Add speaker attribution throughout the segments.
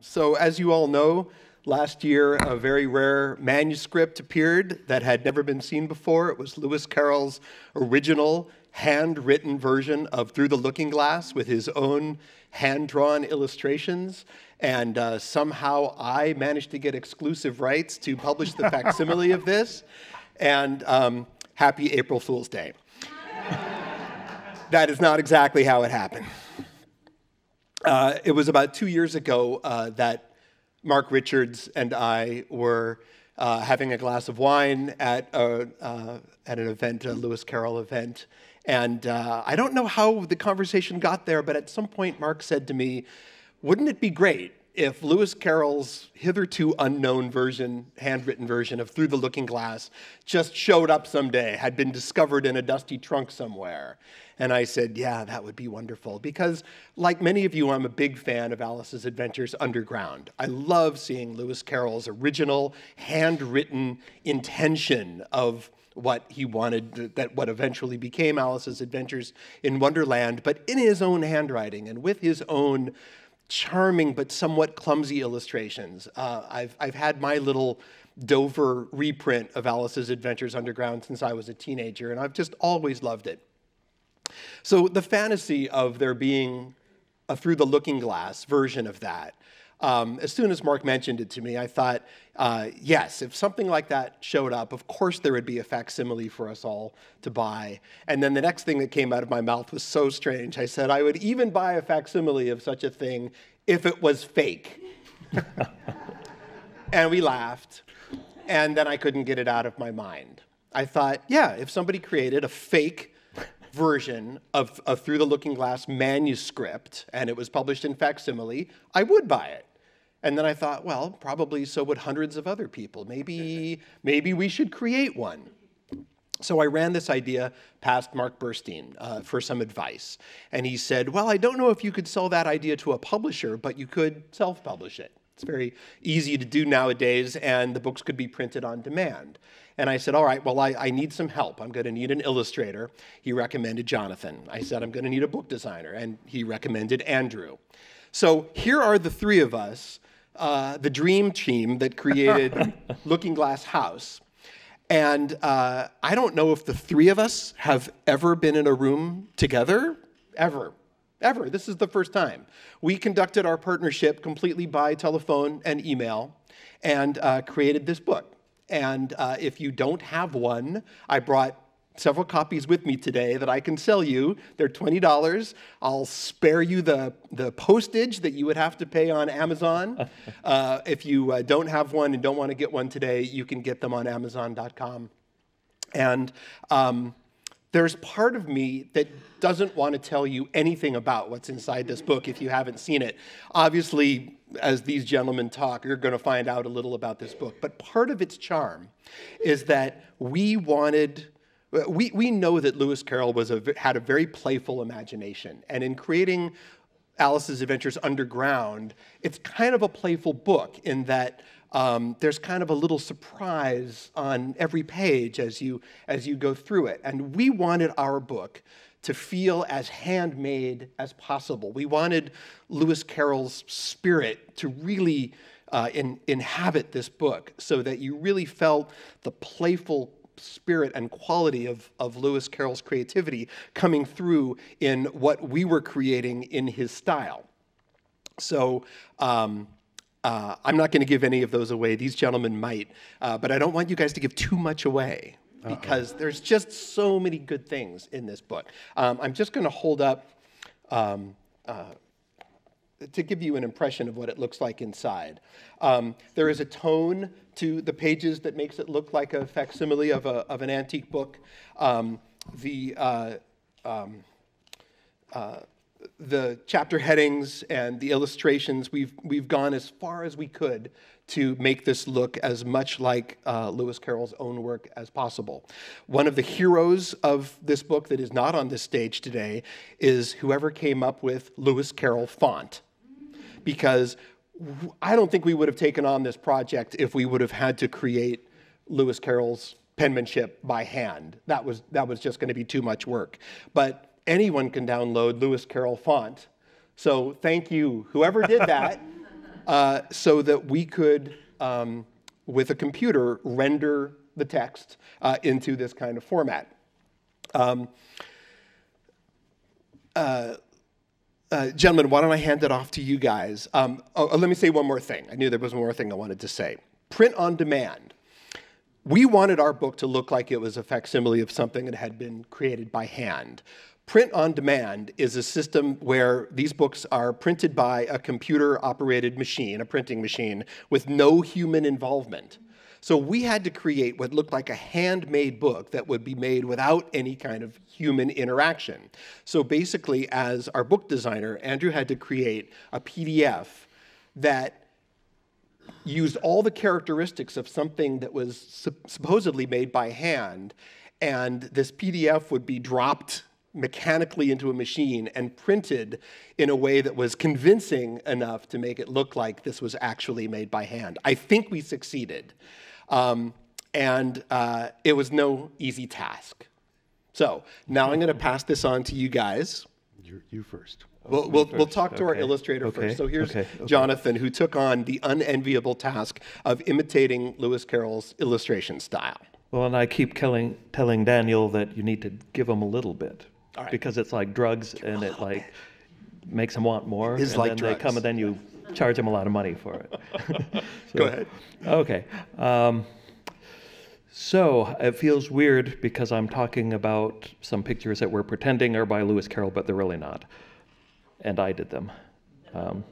Speaker 1: So, as you all know, last year a very rare manuscript appeared that had never been seen before. It was Lewis Carroll's original handwritten version of Through the Looking Glass with his own hand drawn illustrations. And uh, somehow I managed to get exclusive rights to publish the facsimile of this. And um, happy April Fool's Day. that is not exactly how it happened. Uh, it was about two years ago uh, that Mark Richards and I were uh, having a glass of wine at, a, uh, at an event, a Lewis Carroll event. And uh, I don't know how the conversation got there, but at some point, Mark said to me, Wouldn't it be great if Lewis Carroll's hitherto unknown version, handwritten version of Through the Looking Glass, just showed up someday, had been discovered in a dusty trunk somewhere. And I said, Yeah, that would be wonderful. Because, like many of you, I'm a big fan of Alice's Adventures Underground. I love seeing Lewis Carroll's original, handwritten intention of what he wanted, that what eventually became Alice's Adventures in Wonderland, but in his own handwriting and with his own charming but somewhat clumsy illustrations. Uh, I've, I've had my little Dover reprint of Alice's Adventures Underground since I was a teenager, and I've just always loved it. So the fantasy of there being a through the looking glass version of that, um, as soon as Mark mentioned it to me, I thought, uh, yes, if something like that showed up, of course there would be a facsimile for us all to buy. And then the next thing that came out of my mouth was so strange. I said, I would even buy a facsimile of such a thing if it was fake. and we laughed. And then I couldn't get it out of my mind. I thought, yeah, if somebody created a fake version of, of Through the Looking Glass manuscript and it was published in facsimile, I would buy it. And then I thought, well, probably so would hundreds of other people. Maybe, maybe we should create one. So I ran this idea past Mark Burstein uh, for some advice. And he said, Well, I don't know if you could sell that idea to a publisher, but you could self publish it. It's very easy to do nowadays, and the books could be printed on demand. And I said, All right, well, I, I need some help. I'm going to need an illustrator. He recommended Jonathan. I said, I'm going to need a book designer. And he recommended Andrew. So here are the three of us, uh, the dream team that created Looking Glass House. And uh, I don't know if the three of us have ever been in a room together, ever. Ever. This is the first time. We conducted our partnership completely by telephone and email and uh, created this book. And uh, if you don't have one, I brought several copies with me today that I can sell you. They're $20. I'll spare you the, the postage that you would have to pay on Amazon. Uh, if you uh, don't have one and don't want to get one today, you can get them on Amazon.com. And um, there's part of me that doesn't want to tell you anything about what's inside this book if you haven't seen it. Obviously, as these gentlemen talk, you're going to find out a little about this book. But part of its charm is that we wanted. We, we know that Lewis Carroll was a, had a very playful imagination. And in creating Alice's Adventures Underground, it's kind of a playful book in that um, there's kind of a little surprise on every page as you, as you go through it. And we wanted our book to feel as handmade as possible. We wanted Lewis Carroll's spirit to really uh, in, inhabit this book so that you really felt the playful spirit and quality of, of Lewis Carroll's creativity coming through in what we were creating in his style. So, um, uh, I'm not going to give any of those away. These gentlemen might, uh, but I don't want you guys to give too much away because Uh-oh. there's just so many good things in this book. Um, I'm just going to hold up um, uh, to give you an impression of what it looks like inside. Um, there is a tone to the pages that makes it look like a facsimile of, a, of an antique book. Um, the uh, um, uh, the chapter headings and the illustrations, we've, we've gone as far as we could to make this look as much like uh, Lewis Carroll's own work as possible. One of the heroes of this book that is not on this stage today is whoever came up with Lewis Carroll font. Because I don't think we would have taken on this project if we would have had to create Lewis Carroll's penmanship by hand. That was, that was just going to be too much work. But anyone can download Lewis Carroll font. So thank you, whoever did that. uh, so that we could, um, with a computer, render the text uh, into this kind of format. Um, uh, uh, gentlemen, why don't I hand it off to you guys? Um, oh, let me say one more thing. I knew there was one more thing I wanted to say. Print on demand. We wanted our book to look like it was a facsimile of something that had been created by hand. Print on demand is a system where these books are printed by a computer operated machine, a printing machine, with no human involvement. So we had to create what looked like a handmade book that would be made without any kind of human interaction. So basically, as our book designer, Andrew had to create a PDF that used all the characteristics of something that was supposedly made by hand, and this PDF would be dropped mechanically into a machine and printed in a way that was convincing enough to make it look like this was actually made by hand. I think we succeeded. Um, and uh, it was no easy task. So now I'm going to pass this on to you guys.
Speaker 2: You're, you first.
Speaker 1: We'll, we'll, we'll, talk to okay. our illustrator okay. first. So here's okay. Jonathan, who took on the unenviable task of imitating Lewis Carroll's illustration style.
Speaker 3: Well, and I keep telling, telling Daniel that you need to give him a little bit because it's like drugs and it like bit. makes him want more.
Speaker 1: It's
Speaker 3: and
Speaker 1: like
Speaker 3: then
Speaker 1: drugs.
Speaker 3: they come and then you charge them a lot of money for it.
Speaker 1: so, Go ahead.
Speaker 3: Okay. Um, so it feels weird because I'm talking about some pictures that we're pretending are by Lewis Carroll, but they're really not. And I did them. Um,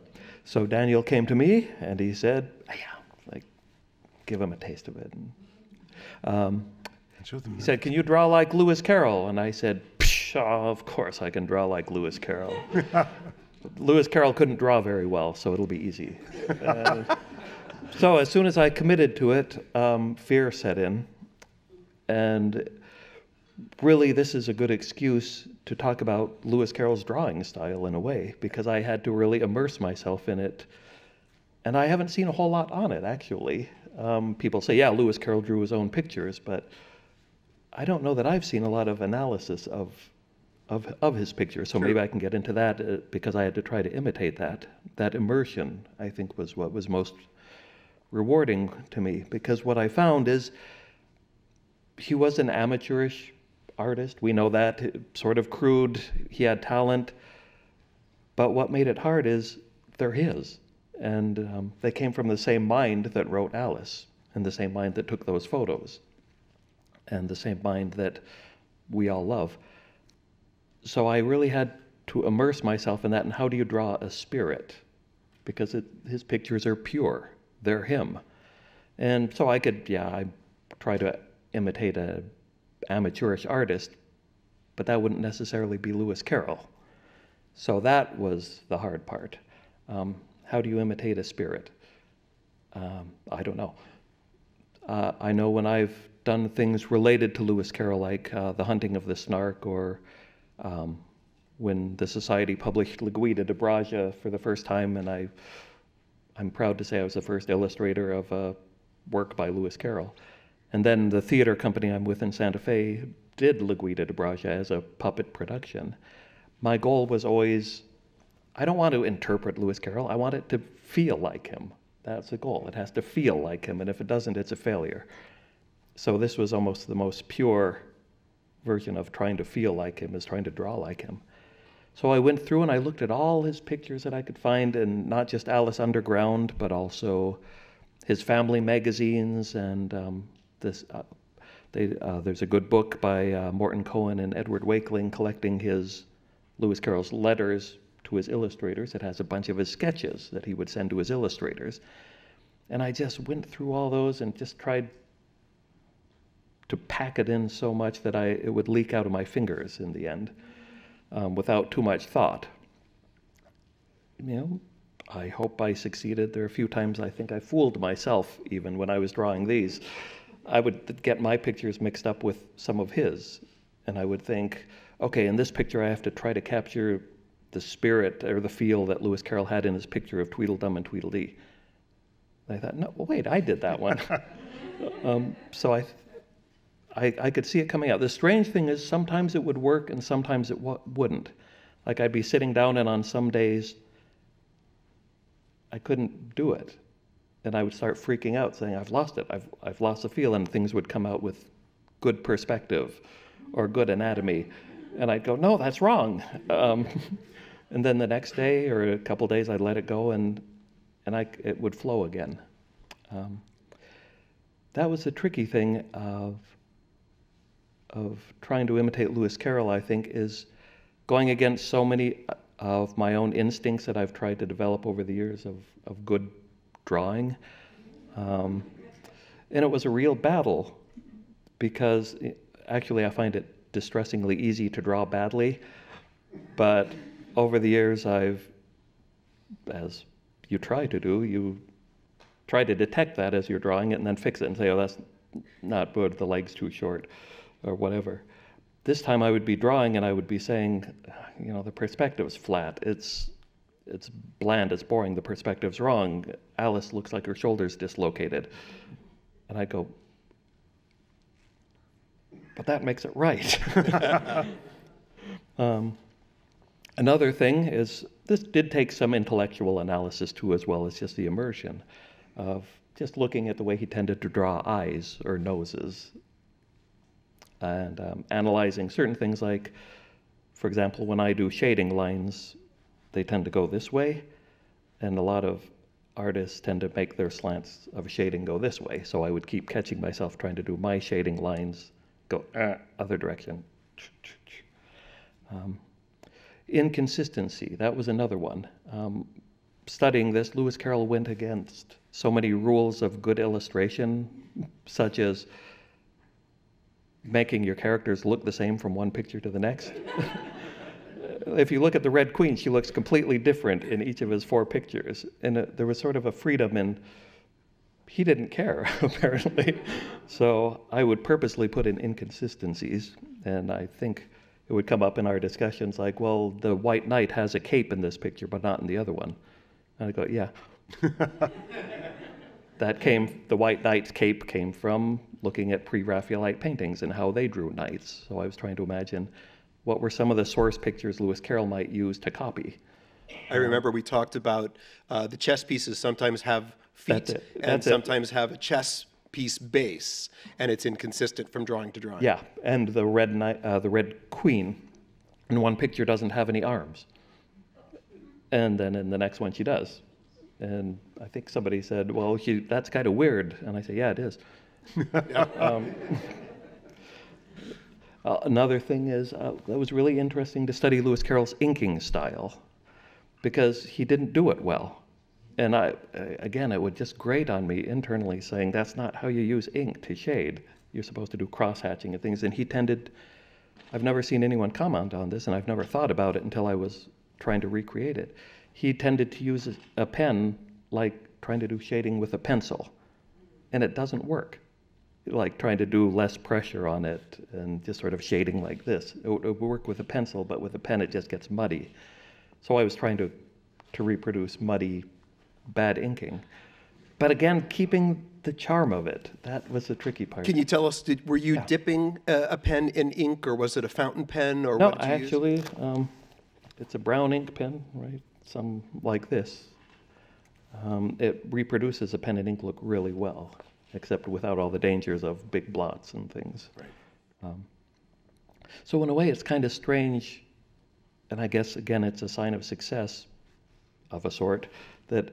Speaker 3: so Daniel came to me and he said, "Yeah, like, give him a taste of it." And, um, he said, "Can you draw like Lewis Carroll?" And I said, oh, "Of course I can draw like Lewis Carroll." Lewis Carroll couldn't draw very well, so it'll be easy. Uh, so as soon as I committed to it, um, fear set in. And really, this is a good excuse to talk about Lewis Carroll's drawing style in a way, because I had to really immerse myself in it. And I haven't seen a whole lot on it, actually. Um, people say, yeah, Lewis Carroll drew his own pictures, but I don't know that I've seen a lot of analysis of of, of his pictures. So sure. maybe I can get into that uh, because I had to try to imitate that. That immersion, I think, was what was most rewarding to me because what I found is he was an amateurish artist. We know that, sort of crude. He had talent. But what made it hard is they're his. And um, they came from the same mind that wrote Alice, and the same mind that took those photos, and the same mind that we all love so I really had to immerse myself in that. And how do you draw a spirit? Because it, his pictures are pure, they're him. And so I could, yeah, I try to imitate a amateurish artist, but that wouldn't necessarily be Lewis Carroll. So that was the hard part. Um, how do you imitate a spirit? Um, I don't know. Uh, I know when I've done things related to Lewis Carroll, like uh, The Hunting of the Snark or um, when the Society published La Guida di Bragia for the first time, and I, I'm proud to say I was the first illustrator of a work by Lewis Carroll. And then the theater company I'm with in Santa Fe did La Guida di Bragia as a puppet production. My goal was always, I don't want to interpret Lewis Carroll, I want it to feel like him. That's the goal. It has to feel like him, and if it doesn't, it's a failure. So this was almost the most pure version of trying to feel like him is trying to draw like him. So I went through and I looked at all his pictures that I could find, and not just Alice Underground, but also his family magazines and um, this. Uh, they, uh, there's a good book by uh, Morton Cohen and Edward Wakeling collecting his Lewis Carroll's letters to his illustrators. It has a bunch of his sketches that he would send to his illustrators. And I just went through all those and just tried to pack it in so much that I, it would leak out of my fingers in the end um, without too much thought. You know, I hope I succeeded. There are a few times I think I fooled myself even when I was drawing these. I would get my pictures mixed up with some of his, and I would think, okay, in this picture I have to try to capture the spirit or the feel that Lewis Carroll had in his picture of Tweedledum and Tweedledee. I thought, no, wait, I did that one. um, so I I, I could see it coming out. The strange thing is sometimes it would work and sometimes it w- wouldn't. Like I'd be sitting down, and on some days, I couldn't do it. And I would start freaking out, saying, I've lost it. I've, I've lost the feel. And things would come out with good perspective or good anatomy. And I'd go, no, that's wrong. Um, and then the next day or a couple days, I'd let it go and, and I, it would flow again. Um, that was the tricky thing of, of trying to imitate Lewis Carroll, I think, is going against so many uh, of my own instincts that I've tried to develop over the years of, of good drawing. Um, and it was a real battle because actually I find it distressingly easy to draw badly. But over the years, I've, as you try to do, you try to detect that as you're drawing it and then fix it and say, oh, that's not good, the leg's too short, or whatever. This time I would be drawing and I would be saying, you know, the perspective's flat. It's it's bland, it's boring, the perspective's wrong. Alice looks like her shoulder's dislocated. And I'd go, but that makes it right. um, another thing is this did take some intellectual analysis too, as well as just the immersion of just looking at the way he tended to draw eyes or noses and um, analyzing certain things like, for example, when I do shading lines, they tend to go this way, and a lot of artists tend to make their slants of shading go this way. So I would keep catching myself trying to do my shading lines go uh, other direction. Um, inconsistency, that was another one. Um, studying this, Lewis Carroll went against so many rules of good illustration, such as making your characters look the same from one picture to the next. if you look at the Red Queen, she looks completely different in each of his four pictures. And uh, there was sort of a freedom in, he didn't care, apparently. So I would purposely put in inconsistencies. And I think it would come up in our discussions like, well, the White Knight has a cape in this picture, but not in the other one. And I go, yeah. that came, the White Knight's cape came from looking at pre Raphaelite paintings and how they drew knights. So I was trying to imagine what were some of the source pictures Lewis Carroll might use to copy.
Speaker 1: I remember we talked about uh, the chess pieces sometimes have feet and sometimes it. have a chess piece base, and it's inconsistent from drawing to drawing.
Speaker 3: Yeah, and the red, knight, uh, the red queen in one picture doesn't have any arms, and then in the next one she does. And I think somebody said, "Well, that's kind of weird," and I say, "Yeah, it is." um, uh, another thing is uh, that was really interesting to study Lewis Carroll's inking style because he didn't do it well. And I, again, it would just grate on me internally saying that's not how you use ink to shade. You're supposed to do cross hatching and things. And he tended, I've never seen anyone comment on this, and I've never thought about it until I was trying to recreate it. He tended to use a pen like trying to do shading with a pencil, and it doesn't work like trying to do less pressure on it and just sort of shading like this. It would, work with a pencil, but with a pen it just gets muddy. So I was trying to, to reproduce muddy, bad inking. But again, keeping the charm of it, that was the tricky part.
Speaker 1: Can you tell us, did, were you yeah. dipping a, a, pen in ink or was it a fountain pen or
Speaker 3: no,
Speaker 1: what
Speaker 3: actually, um, it's a brown ink pen, right? Some like this. Um, it reproduces a pen and ink look really well except without all the dangers of big blots and things.
Speaker 1: Right.
Speaker 3: Um, so in a way, it's kind of strange, and I guess again, it's a sign of success, of a sort, that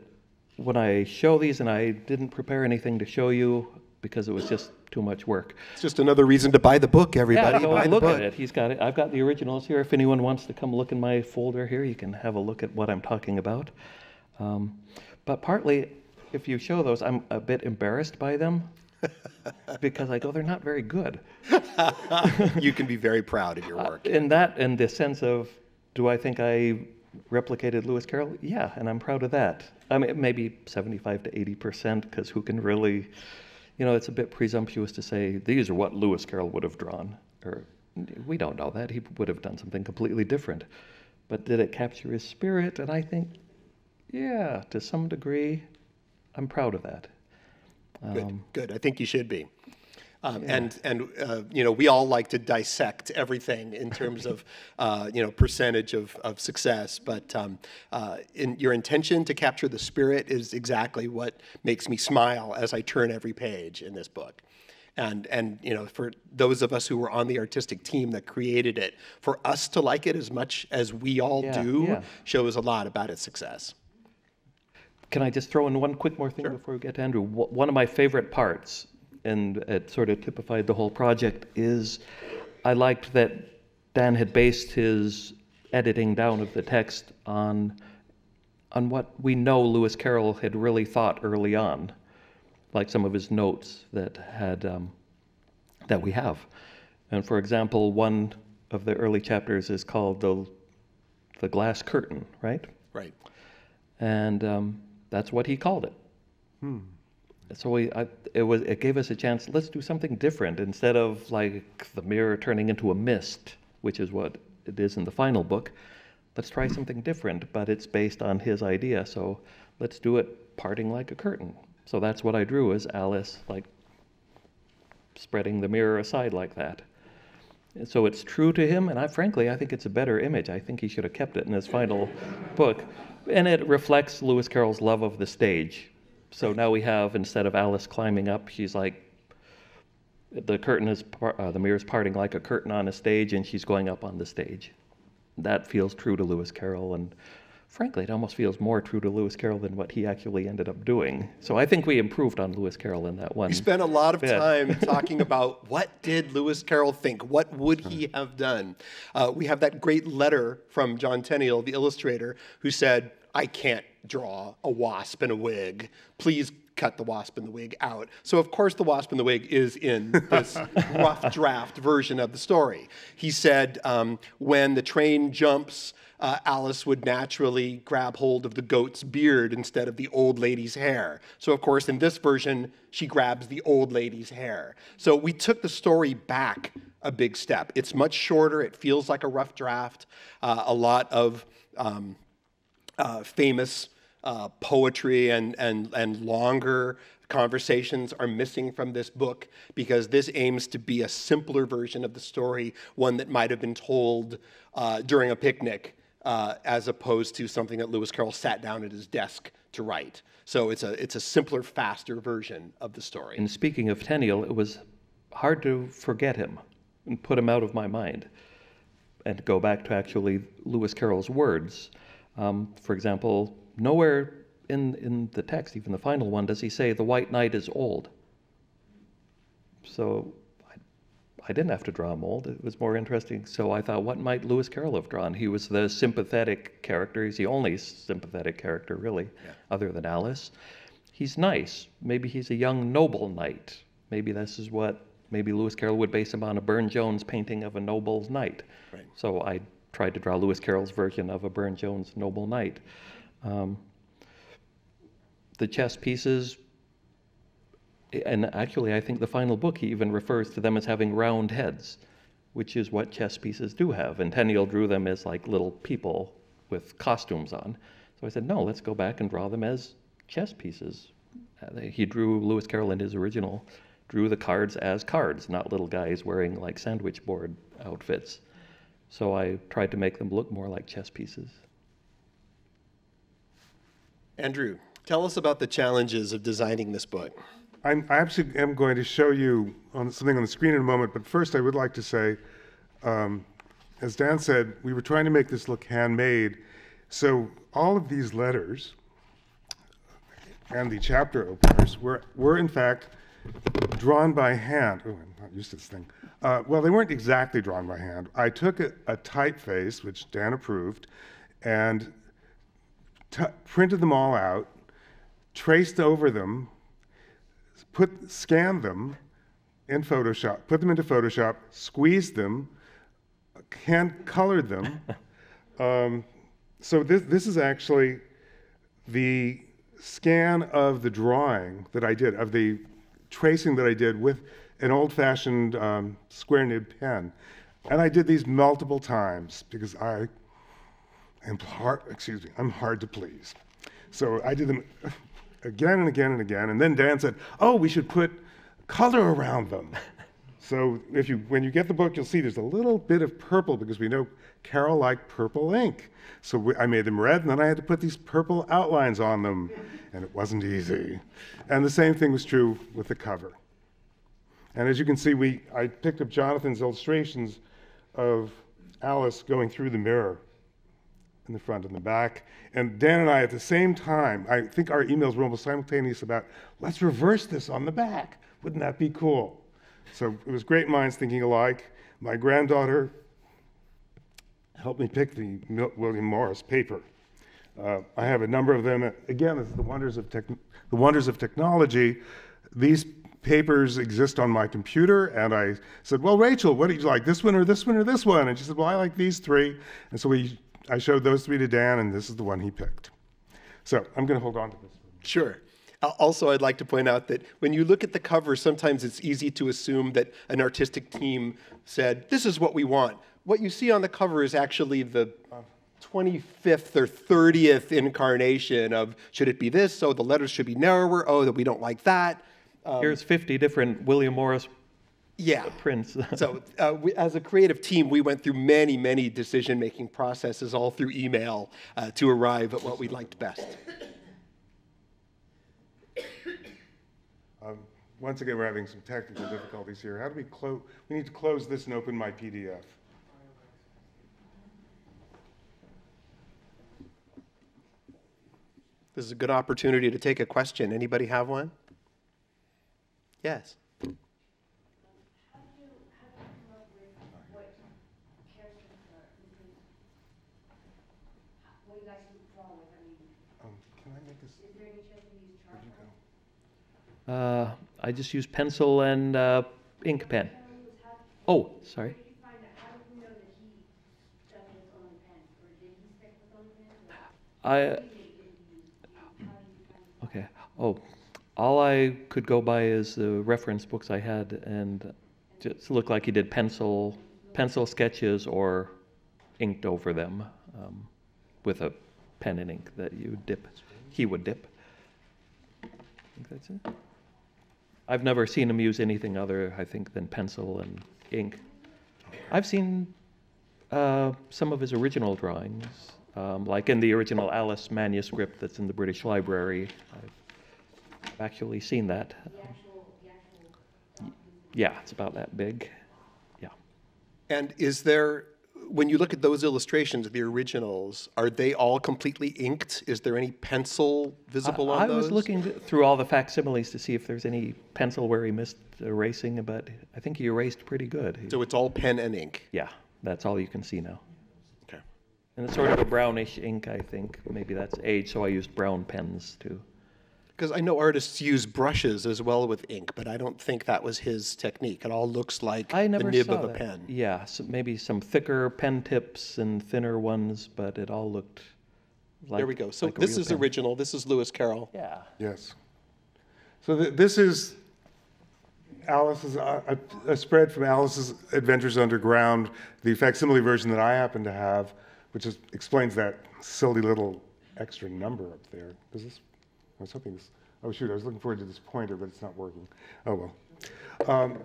Speaker 3: when I show these, and I didn't prepare anything to show you because it was just too much work.
Speaker 1: It's just another reason to buy the book, everybody.
Speaker 3: Yeah,
Speaker 1: go buy
Speaker 3: look at it. He's got it. I've got the originals here. If anyone wants to come look in my folder here, you can have a look at what I'm talking about. Um, but partly, if you show those, I'm a bit embarrassed by them because I go, they're not very good.
Speaker 1: you can be very proud of your uh, work.
Speaker 3: Uh, in that, in the sense of, do I think I replicated Lewis Carroll? Yeah, and I'm proud of that. I mean, maybe 75 to 80 percent, because who can really, you know, it's a bit presumptuous to say these are what Lewis Carroll would have drawn, or we don't know that. He would have done something completely different. But did it capture his spirit? And I think, yeah, to some degree, I'm proud of that.
Speaker 1: Um, good, good. I think you should be. Um, And and uh, you know we all like to dissect everything in terms of uh, you know percentage of, of success, but um, uh, in your intention to capture the spirit is exactly what makes me smile as I turn every page in this book. And and you know for those of us who were on the artistic team that created it, for us to like it as much as we all
Speaker 3: Yeah,
Speaker 1: do
Speaker 3: yeah.
Speaker 1: shows a lot about its success.
Speaker 3: Can I just throw in one quick more thing before we get to Andrew? One of my favorite parts, and it sort of typified the whole project, is I liked that Dan had based his editing down of the text on on what we know Lewis Carroll had really thought early on, like some of his notes that had um, that we have. And for example, one of the early chapters is called the the glass curtain, right?
Speaker 1: Right.
Speaker 3: and um, that's what he called it. So we, I, it was, it gave us a chance. Let's do something different instead of like the mirror turning into a mist, which is what it is in the final book. Let's try something different, but it's based on his idea. So let's do it parting like a curtain. So that's what I drew as Alice, like spreading the mirror aside like that. And So it's true to him, and I frankly I think it's a better image. I think he should have kept it in his final book, and it reflects Lewis Carroll's love of the stage. So now we have instead of Alice climbing up, she's like the curtain is uh, the mirror's parting like a curtain on a stage, and she's going up on the stage. That feels true to Lewis Carroll, and frankly, it almost feels more true to Lewis Carroll than what he actually ended up doing. So I think we improved on Lewis Carroll in that one.
Speaker 1: We spent a lot of
Speaker 3: bit.
Speaker 1: time talking about what did Lewis Carroll think? What would he have done? Uh, we have that great letter from John Tenniel, the illustrator, who said, I can't draw a wasp in a wig. Please cut the wasp in the wig out. So, of course, the wasp in the wig is in this rough draft version of the story. He said, um, when the train jumps, uh, Alice would naturally grab hold of the goat's beard instead of the old lady's hair. So, of course, in this version, she grabs the old lady's hair. So, we took the story back a big step. It's much shorter, it feels like a rough draft. Uh, a lot of um, uh, famous uh, poetry and, and, and longer conversations are missing from this book because this aims to be a simpler version of the story, one that might have been told uh, during a picnic, uh, as opposed to something that Lewis Carroll sat down at his desk to write. So it's a, it's a simpler, faster version of the story.
Speaker 3: And speaking of Tenniel, it was hard to forget him and put him out of my mind and go back to actually Lewis Carroll's words. Um, for example, nowhere in, in the text, even the final one, does he say the white knight is old. So I, I didn't have to draw him old. It was more interesting. So I thought, what might Lewis Carroll have drawn? He was the sympathetic character. He's the only sympathetic character, really, other than Alice. He's nice. Maybe he's a young noble knight. Maybe this is what maybe Lewis Carroll would base him on a Burne Jones painting of a noble knight.
Speaker 1: Right.
Speaker 3: So I tried to draw Lewis Carroll's version of a Burne Jones noble knight. Um, the chess pieces, and actually, I think the final book he even refers to them as having round heads, which is what chess pieces do have. And Tenniel drew them as like little people with costumes on. So I said, no, let's go back and draw them as chess pieces. Uh, He drew Lewis Carroll in his original, drew the cards as cards, not little guys wearing like sandwich board outfits. So I tried to make them look more like chess pieces.
Speaker 1: Andrew, tell us about the challenges of designing this book.
Speaker 2: I'm, I actually am going to show you on something on the screen in a moment, but first I would like to say, um, as Dan said, we were trying to make this look handmade. So all of these letters and the chapter openers were, were in fact drawn by hand. Oh, I'm not used to this thing. Uh, well, they weren't exactly drawn by hand. I took a, a typeface, which Dan approved, and t- printed them all out, traced over them, put scanned them in Photoshop, put them into Photoshop, squeezed them, hand colored them. um, so this this is actually the scan of the drawing that I did of the tracing that I did with an old-fashioned um, square nib pen, and I did these multiple times because I am hard. Excuse me, I'm hard to please. So I did them again and again and again. And then Dan said, "Oh, we should put color around them." So if you, when you get the book, you'll see there's a little bit of purple because we know Carroll liked purple ink. So we, I made them red, and then I had to put these purple outlines on them, and it wasn't easy. And the same thing was true with the cover. And as you can see, we, I picked up Jonathan's illustrations of Alice going through the mirror in the front and the back. And Dan and I, at the same time, I think our emails were almost simultaneous about let's reverse this on the back. Wouldn't that be cool? So it was great minds thinking alike. My granddaughter helped me pick the William Morris paper. Uh, I have a number of them. Again, the wonders of the wonders of technology. These papers exist on my computer, and I said, "Well, Rachel, what do you like? This one or this one or this one?" And she said, "Well, I like these three. And so we, I showed those three to Dan, and this is the one he picked. So I'm going to hold on to this. One.
Speaker 1: Sure. Also, I'd like to point out that when you look at the cover, sometimes it's easy to assume that an artistic team said, This is what we want. What you see on the cover is actually the 25th or 30th incarnation of should it be this? Oh, the letters should be narrower. Oh, that we don't like that.
Speaker 3: Um, Here's 50 different William Morris
Speaker 1: yeah.
Speaker 3: prints.
Speaker 1: so, uh, we, as a creative team, we went through many, many decision making processes, all through email, uh, to arrive at what we liked best.
Speaker 2: Um, once again, we're having some technical difficulties here. How do we close? We need to close this and open my PDF.
Speaker 1: This is a good opportunity to take a question. Anybody have one? Yes.
Speaker 3: Uh, I just use pencil and uh, ink pen. Oh, sorry. I. Okay. Oh, all I could go by is the reference books I had, and just looked like he did pencil pencil sketches or inked over them um, with a pen and ink that you dip. He would dip. I think that's it. I've never seen him use anything other, I think, than pencil and ink. I've seen uh, some of his original drawings, um, like in the original Alice manuscript that's in the British Library. I've actually seen that. Yeah, it's about that big. Yeah.
Speaker 1: And is there when you look at those illustrations, the originals, are they all completely inked? Is there any pencil visible
Speaker 3: I,
Speaker 1: on those?
Speaker 3: I was looking through all the facsimiles to see if there's any pencil where he missed erasing, but I think he erased pretty good.
Speaker 1: So it's all pen and ink?
Speaker 3: Yeah, that's all you can see now.
Speaker 1: Okay.
Speaker 3: And it's sort of a brownish ink, I think. Maybe that's age, so I used brown pens too.
Speaker 1: Because I know artists use brushes as well with ink, but I don't think that was his technique. It all looks like
Speaker 3: I
Speaker 1: never the nib
Speaker 3: saw
Speaker 1: of a
Speaker 3: that.
Speaker 1: pen.
Speaker 3: Yeah, so maybe some thicker pen tips and thinner ones, but it all looked like.
Speaker 1: there we go. So
Speaker 3: like
Speaker 1: this is
Speaker 3: pen.
Speaker 1: original. This is Lewis Carroll.
Speaker 3: Yeah.
Speaker 2: Yes. So th- this is Alice's uh, a, a spread from Alice's Adventures Underground, the facsimile version that I happen to have, which is, explains that silly little extra number up there. Does this? I was hoping this. Oh shoot! I was looking forward to this pointer, but it's not working. Oh well. Um,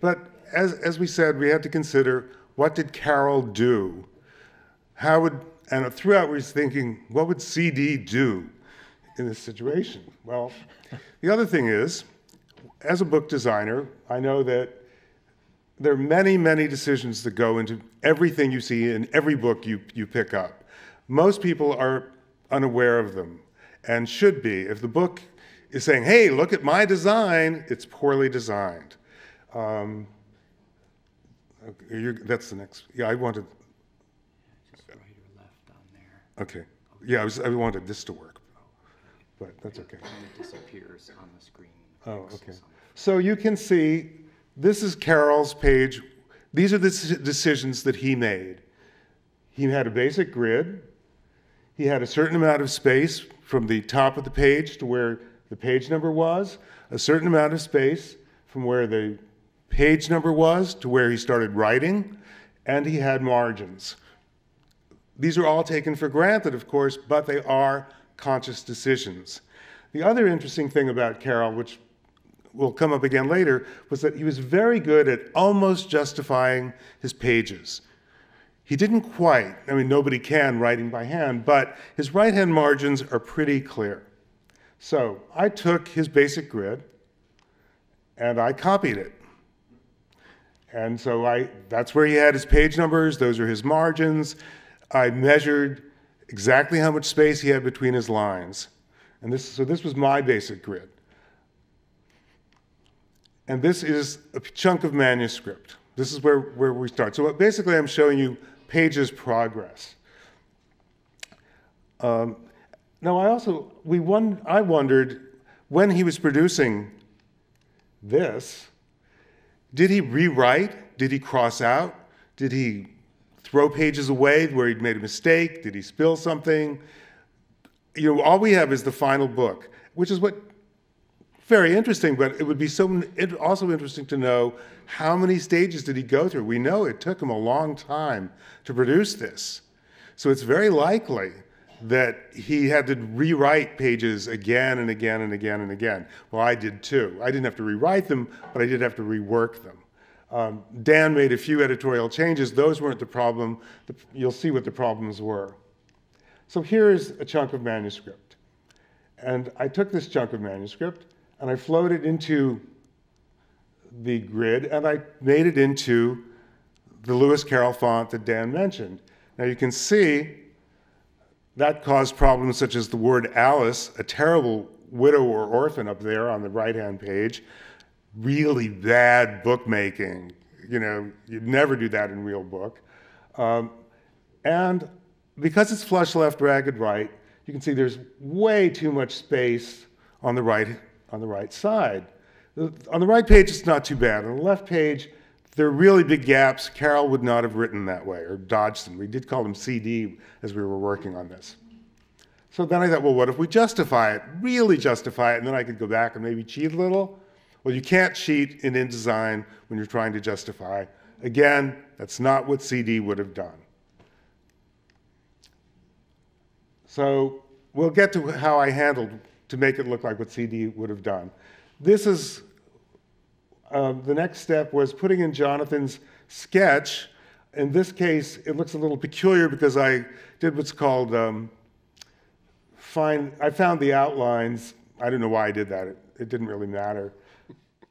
Speaker 2: but as as we said, we had to consider what did Carroll do? How would and throughout we was thinking, what would CD do in this situation? Well, the other thing is, as a book designer, I know that there are many, many decisions that go into everything you see in every book you, you pick up. Most people are unaware of them and should be. If the book is saying, hey, look at my design, it's poorly designed. Um, that's the next. Yeah, I wanted.
Speaker 4: Just go to your left on there,
Speaker 2: Okay. Yeah, I, was, I wanted this to work, but that's okay.
Speaker 4: and it disappears on the screen.
Speaker 2: Oh, okay. So you can see, this is Carroll's page. These are the decisions that he made. He had a basic grid. He had a certain amount of space from the top of the page to where the page number was, a certain amount of space from where the page number was to where he started writing, and he had margins. These are all taken for granted, of course, but they are conscious decisions. The other interesting thing about Carroll, which will come up again later, was that he was very good at almost justifying his pages. He didn't quite, I mean, nobody can writing by hand, but his right hand margins are pretty clear. So I took his basic grid and I copied it. And so I, that's where he had his page numbers, those are his margins. I measured exactly how much space he had between his lines. And this, so this was my basic grid. And this is a chunk of manuscript. This is where, where we start. So basically I'm showing you pages progress. Um, now I also, we won, I wondered when he was producing this, did he rewrite? Did he cross out? Did he throw pages away where he'd made a mistake? Did he spill something? You know, all we have is the final book, which is what very interesting, but it would be so also interesting to know how many stages did he go through. We know it took him a long time to produce this. So it's very likely that he had to rewrite pages again and again and again and again. Well, I did too. I didn't have to rewrite them, but I did have to rework them. Um, Dan made a few editorial changes. Those weren't the problem. The, you'll see what the problems were. So here's a chunk of manuscript. And I took this chunk of manuscript and I flowed it into the grid and I made it into the Lewis Carroll font that Dan mentioned. Now you can see that caused problems such as the word Alice, a terrible widow or orphan up there on the right-hand page, really bad bookmaking. You know, you'd never do that in real book. Um, and because it's flush left, ragged right, you can see there's way too much space on the right, on the right side. On the right page, it's not too bad. On the left page, there are really big gaps. Carroll would not have written that way, or Dodgson. We did call him CD as we were working on this. So then I thought, well, what if we justify it, really justify it, and then I could go back and maybe cheat a little? Well, you can't cheat in InDesign when you're trying to justify. Again, that's not what CD would have done. So we'll get to how I handled to make it look like what CD would have done. This is, uh, the next step was putting in Jonathan's sketch. In this case, it looks a little peculiar because I did what's called um, find, I found the outlines. I don't know why I did that. It, it didn't really matter.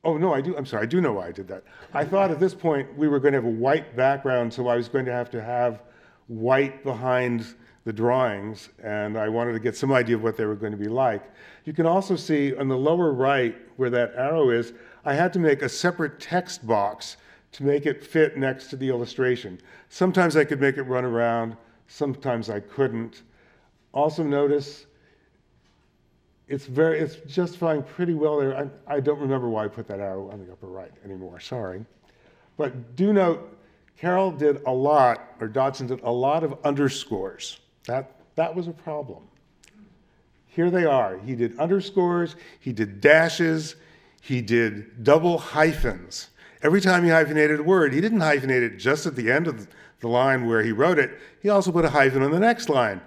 Speaker 2: Oh, no, I do. I'm sorry. I do know why I did that. I thought at this point we were going to have a white background, so I was going to have to have white behind the drawings, and I wanted to get some idea of what they were going to be like. You can also see on the lower right where that arrow is, I had to make a separate text box to make it fit next to the illustration. Sometimes I could make it run around, sometimes I couldn't. Also notice it's very, it's justifying pretty well there. I, I don't remember why I put that arrow on the upper right anymore, sorry. But do note, Carroll did a lot, or Dodgson did a lot of underscores. That, that was a problem. Here they are. He did underscores, he did dashes, he did double hyphens. Every time he hyphenated a word, he didn't hyphenate it just at the end of the line where he wrote it. He also put a hyphen on the next line.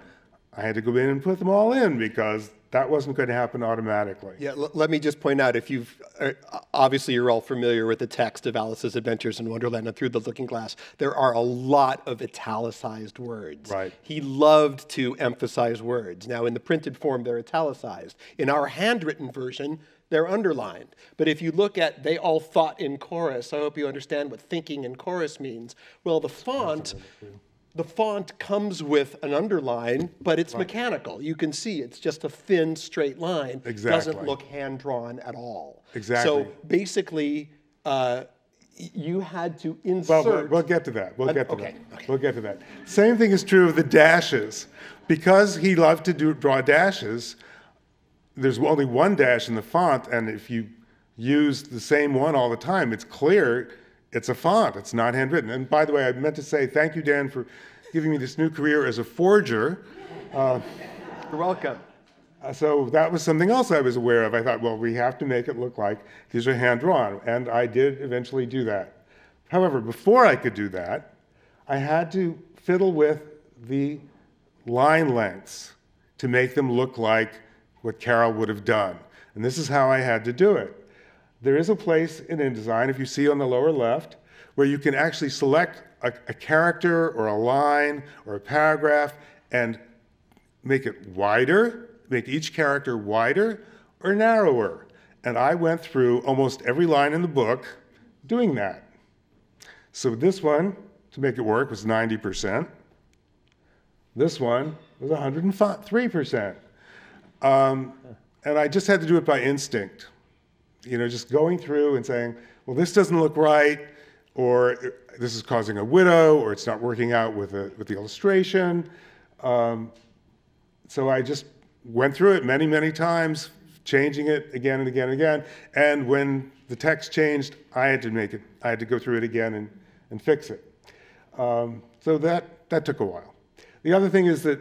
Speaker 2: I had to go in and put them all in because that wasn't going to happen automatically.
Speaker 1: Yeah, let me just point out if you've uh, obviously you're all familiar with the text of Alice's Adventures in Wonderland and Through the Looking Glass. There are a lot of italicized words.
Speaker 2: Right.
Speaker 1: He loved to emphasize words. Now, in the printed form, they're italicized. In our handwritten version, they're underlined. But if you look at they all thought in chorus, I hope you understand what thinking in chorus means. Well, the font the font comes with an underline, but it's right. mechanical. You can see it's just a thin, straight line.
Speaker 2: Exactly.
Speaker 1: Doesn't look hand drawn at all.
Speaker 2: Exactly.
Speaker 1: So basically, uh, you had to insert.
Speaker 2: Well, we'll, get to that. We'll get to okay, that. Okay. We'll get to that. Same thing is true of the dashes. Because he loved to do, draw dashes, there's only one dash in the font, and if you use the same one all the time, it's clear it's a font, it's not handwritten. And by the way, I meant to say thank you, Dan, for giving me this new career as a forger.
Speaker 1: Uh, You're welcome.
Speaker 2: Uh, so that was something else I was aware of. I thought, well, we have to make it look like these are hand drawn. And I did eventually do that. However, before I could do that, I had to fiddle with the line lengths to make them look like what Carroll would have done. And this is how I had to do it. There is a place in InDesign, if you see on the lower left, where you can actually select a, a character or a line or a paragraph and make it wider, make each character wider or narrower. And I went through almost every line in the book doing that. So this one, to make it work, was 90%. This one was 103%. Um, and I just had to do it by instinct. You know, just going through and saying, well, this doesn't look right, or this is causing a widow, or it's not working out with, a, with the illustration. Um, so I just went through it many, many times, changing it again and again and again. And when the text changed, I had to make it, I had to go through it again and, and fix it. Um, so that, that took a while. The other thing is that,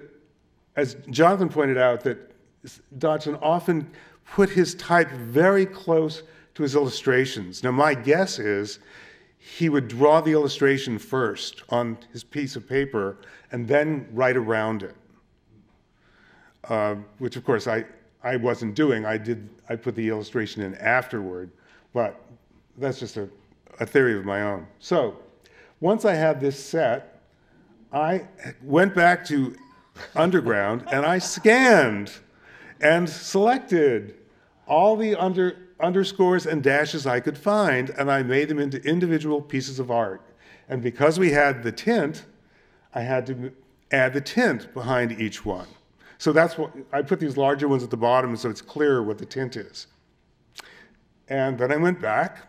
Speaker 2: as Jonathan pointed out, that Dodgson often put his type very close to his illustrations. Now, my guess is he would draw the illustration first on his piece of paper and then write around it, uh, which of course I, I wasn't doing. I did I put the illustration in afterward, but that's just a, a theory of my own. So once I had this set, I went back to Underground and I scanned and selected all the under, underscores and dashes I could find, and I made them into individual pieces of art. And because we had the tint, I had to add the tint behind each one. So that's what I put these larger ones at the bottom so it's clearer what the tint is. And then I went back.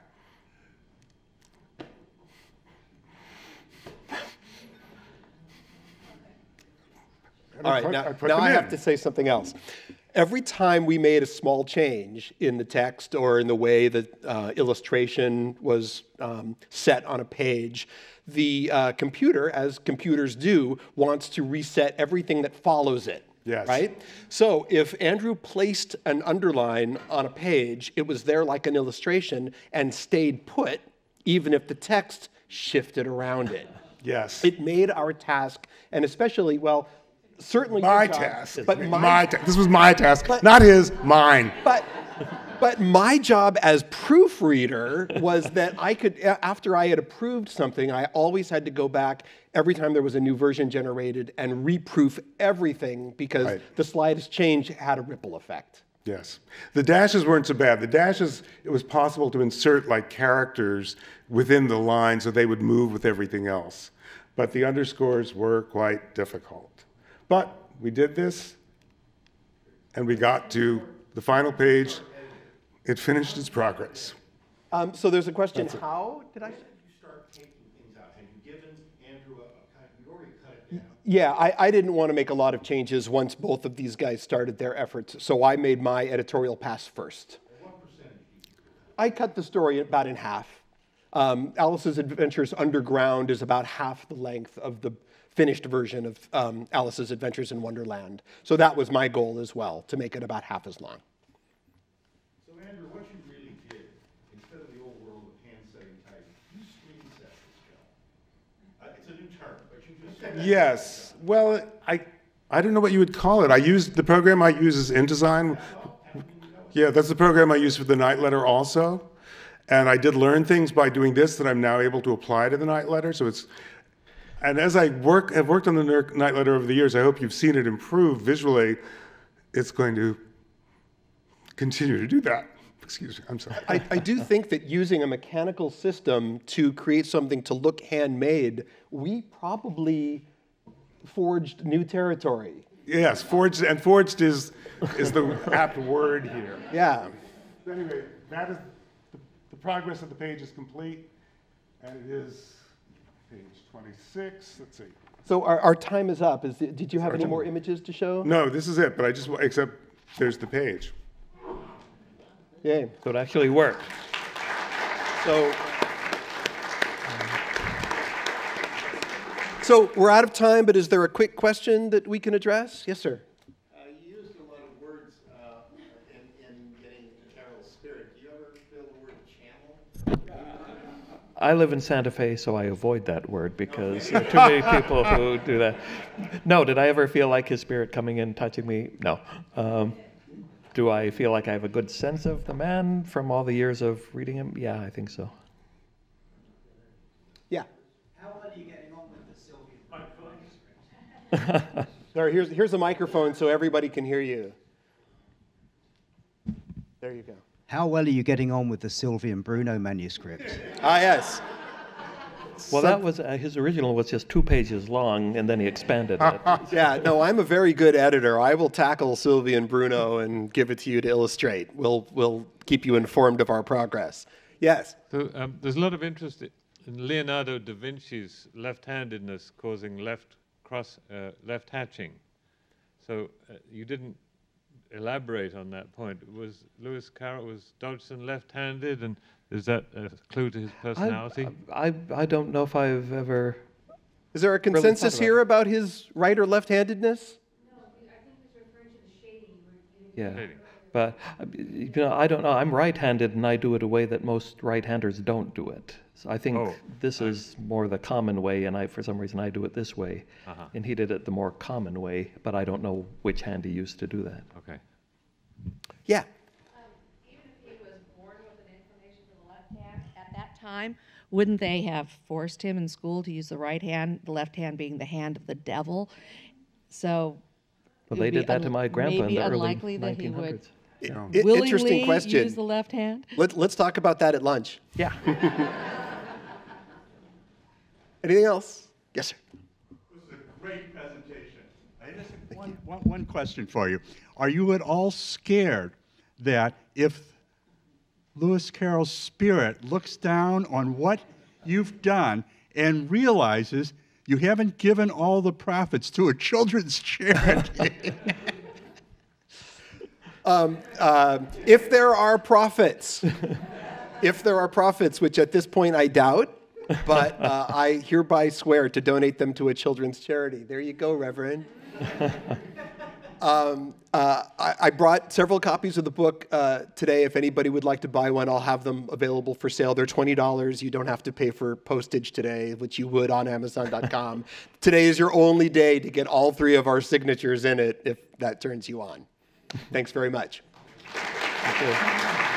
Speaker 1: All right,
Speaker 2: put-
Speaker 1: now,
Speaker 2: I
Speaker 1: now I have to say something else. Every time we made a small change in the text or in the way that uh, illustration was um, set on a page, the uh, computer, as computers do, wants to reset everything that follows it.
Speaker 2: Yes.
Speaker 1: Right? So if Andrew placed an underline on a page, it was there like an illustration and stayed put, even if the text shifted around it.
Speaker 2: Yes.
Speaker 1: It made our task, and especially, well, certainly
Speaker 2: my
Speaker 1: job,
Speaker 2: task.
Speaker 1: but my,
Speaker 2: my ta- this was my task,
Speaker 1: But-
Speaker 2: not his, mine.
Speaker 1: but but my job as proofreader was that I could after I had approved something, I always had to go back every time there was a new version generated and reproof everything because
Speaker 2: Right.
Speaker 1: the slightest change had a ripple effect.
Speaker 2: Yes. The dashes weren't so bad. The dashes, it was possible to insert like characters within the line so they would move with everything else. But the underscores were quite difficult. But we did this, and we got to the final page. It finished its progress.
Speaker 1: Um, so there's a question: How did I?
Speaker 5: start taking things out? Had given Andrew a, a you already cut it down.
Speaker 1: Yeah, I, I didn't want to make a lot of changes once both of these guys started their efforts, so I made my editorial pass first. I cut the story about in half. Um, Alice's Adventures Underground is about half the length of the finished version of um, Alice's Adventures in Wonderland. So that was my goal as well, to make it about half as long.
Speaker 5: So Andrew, what you really did, instead of the old world of hand setting type, you screen set this film. Uh, it's a new term, but you just said that.
Speaker 2: Yes. Well, I, I don't know what you would call it. I used the program I use is InDesign. Yeah, that's the program I use for the Knight Letter also. And I did learn things by doing this that I'm now able to apply to the Knight Letter. So it's, and as I work, have worked on the Knight Letter over the years, I hope you've seen it improve visually. It's going to continue to do that. Excuse me, I'm sorry.
Speaker 1: I, I do think that using a mechanical system to create something to look handmade, we probably forged new territory.
Speaker 2: Yes, forged, and forged is, is the apt word here.
Speaker 1: Yeah.
Speaker 2: Anyway, that is, the, the progress of the page is complete, and it is page 26, let's see.
Speaker 1: So our, our time is up. Is, did you have any more images to show?
Speaker 2: No, this is it, but I just, wa- except there's the page.
Speaker 1: Yay.
Speaker 3: So it actually worked.
Speaker 1: So, so we're out of time, but is there a quick question that we can address? Yes, sir.
Speaker 5: Uh, you used a lot of words uh, in, in getting Carroll's spirit. Do you ever feel the word channel?
Speaker 3: I live in Santa Fe, so I avoid that word because there are too many people who do that. No, did I ever feel like his spirit coming in, touching me? No. Um, Do I feel like I have a good sense of the man from all the years of reading him? Yeah, I think so.
Speaker 1: Yeah.
Speaker 6: How well are you getting on with the Sylvian?
Speaker 1: Sorry, here's, here's a microphone so everybody can hear you. There you go.
Speaker 6: How well are you getting on with the Sylvie and Bruno manuscript?
Speaker 1: Ah, yes.
Speaker 3: Well, that was uh, his original was just two pages long, and then he expanded it.
Speaker 1: Yeah, no, I'm a very good editor. I will tackle Sylvie and Bruno and give it to you to illustrate. We'll, we'll keep you informed of our progress. Yes.
Speaker 7: So um, there's a lot of interest in Leonardo da Vinci's left-handedness causing left cross, uh, left hatching. So uh, you didn't elaborate on that point. Was Lewis Carroll was Dodgson left-handed, and is that a clue to his personality?
Speaker 3: I, I, I don't know if I've ever.
Speaker 1: Is there a consensus
Speaker 3: about
Speaker 1: here about his right or left handedness?
Speaker 3: No, I think he's referring to Yeah.
Speaker 7: Shading.
Speaker 3: But you know, I don't know. I'm right-handed, and I do it a way that most right-handers don't do it. So I think
Speaker 7: Oh,
Speaker 3: this is more the common way, and I, for some reason, I do it this way.
Speaker 7: Uh-huh.
Speaker 3: And he did it the more common way, but I don't know which hand he used to do that.
Speaker 7: okay.
Speaker 1: Yeah.
Speaker 8: even if he was born with an inclination to the left hand at that time, wouldn't they have forced him in school to use the right hand, the left hand being the hand of the devil? So.
Speaker 3: Well, they did that to my grandpa in
Speaker 8: maybe
Speaker 3: the early
Speaker 8: unlikely that he
Speaker 3: 1900s.
Speaker 8: would
Speaker 1: I-
Speaker 8: willingly
Speaker 1: interesting
Speaker 8: use
Speaker 1: question.
Speaker 8: the left hand.
Speaker 1: Let, let's talk about that at lunch.
Speaker 3: Yeah.
Speaker 1: Anything else? Yes, sir.
Speaker 5: This is a great presentation. I just have one, one, one question for you. Are you at all scared that if Lewis Carroll's spirit looks down on what you've done and realizes you haven't given all the profits to a children's charity?
Speaker 1: Uh, if there are profits, if there are profits, which at this point I doubt, but uh, I hereby swear to donate them to a children's charity. There you go, Reverend. Um, uh, I, I brought several copies of the book uh, today. If anybody would like to buy one, I'll have them available for sale. They're twenty dollars. You don't have to pay for postage today, which you would on Amazon.com. today is your only day to get all three of our signatures in it, if that turns you on. Thanks very much.
Speaker 3: Thank you.